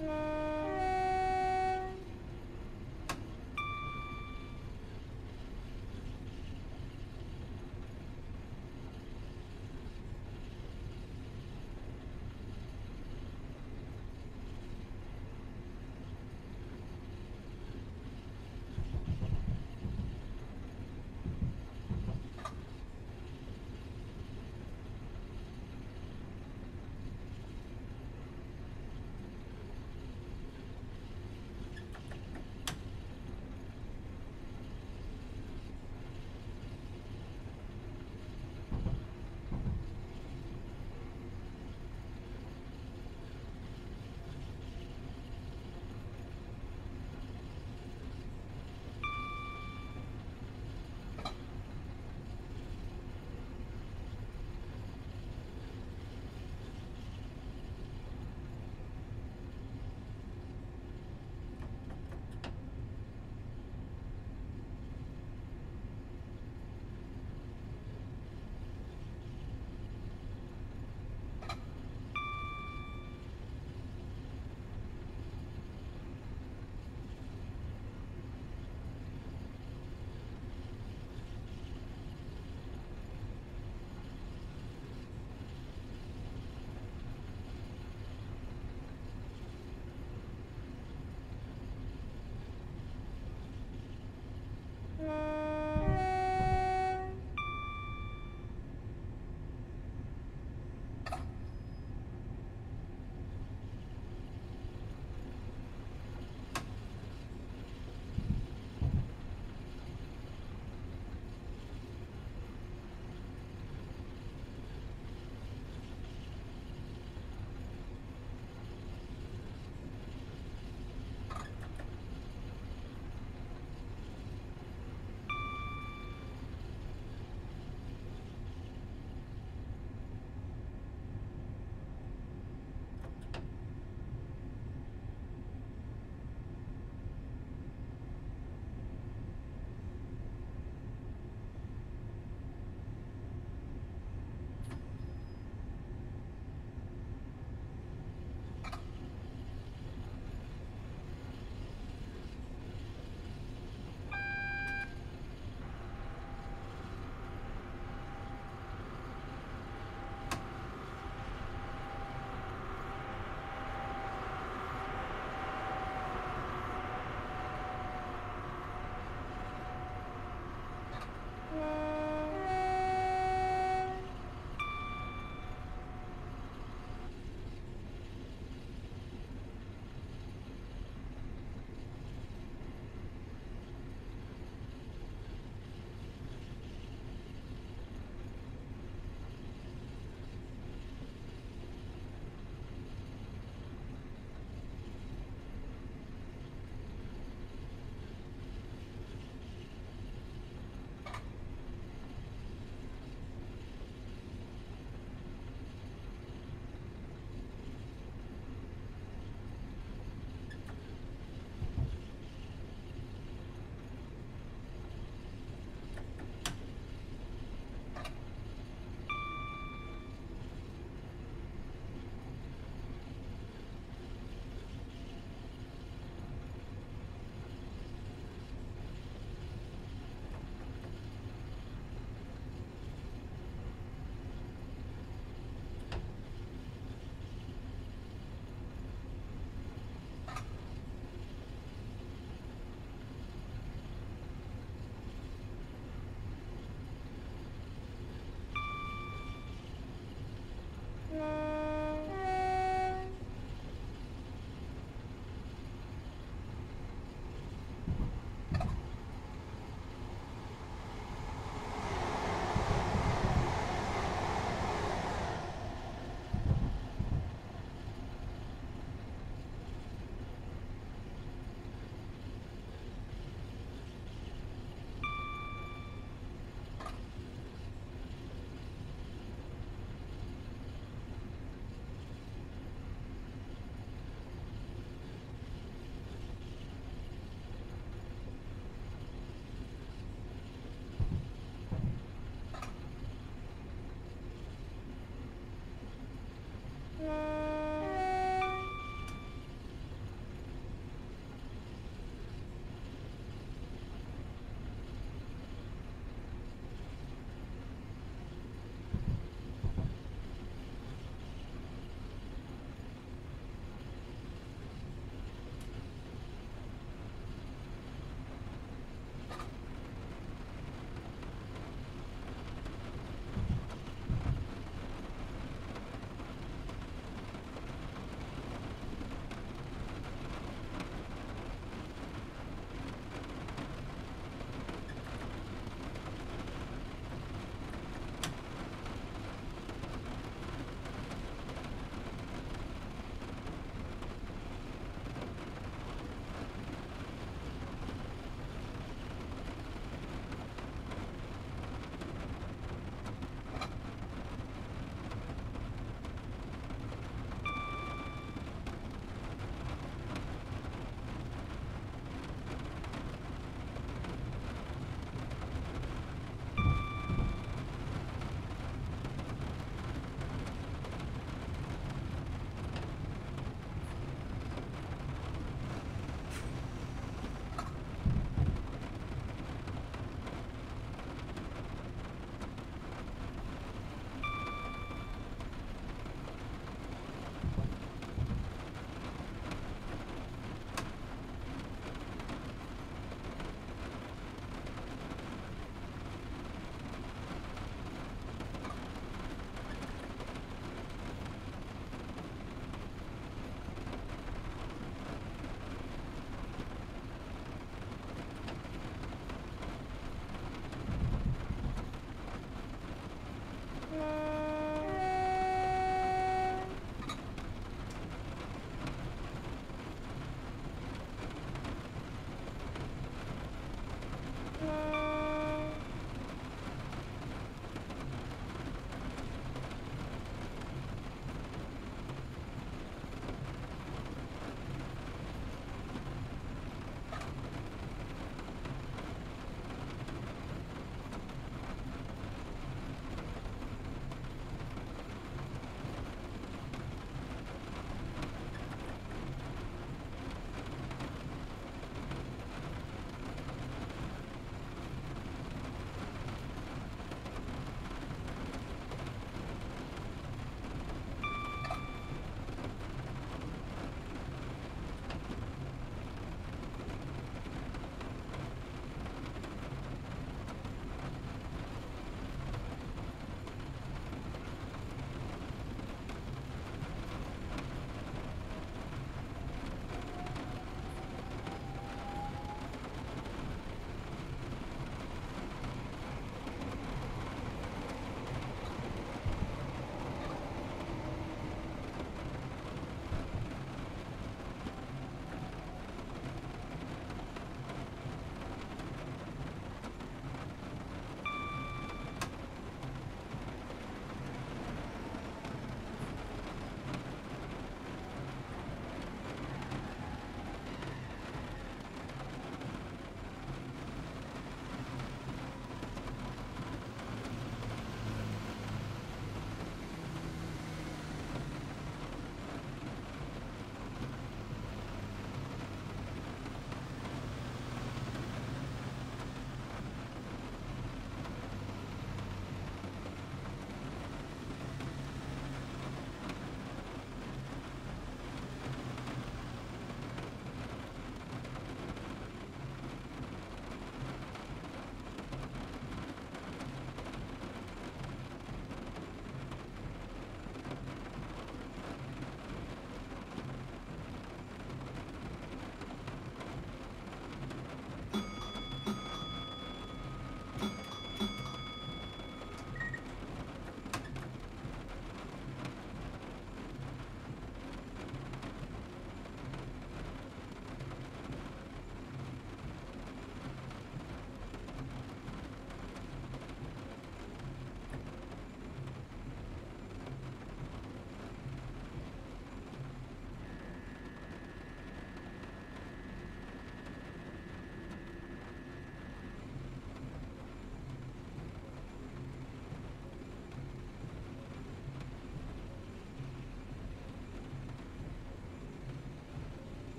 Yeah.